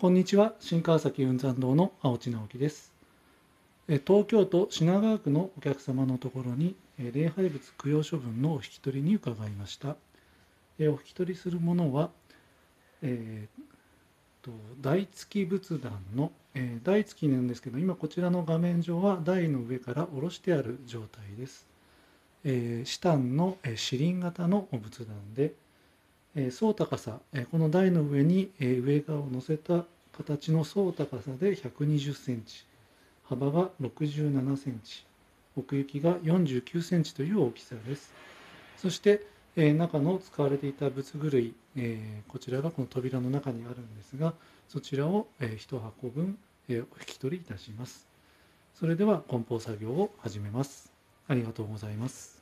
こんにちは。新川崎雲山堂の青地直樹です。東京都品川区のお客様のところに礼拝物供養処分のお引き取りに伺いました。お引き取りするものは、えー、と台付き仏壇の、えー、台付きなんですけど今こちらの画面上は台の上から下ろしてある状態です、えー、シタンの四輪型のお仏壇で総高さこの台の上に上側を乗せた形の総高さで120センチ幅が67センチ奥行きが49センチという大きさです。そして中の使われていた仏具類こちらがこの扉の中にあるんですがそちらを1箱分お引き取りいたします。それでは梱包作業を始めます。ありがとうございます。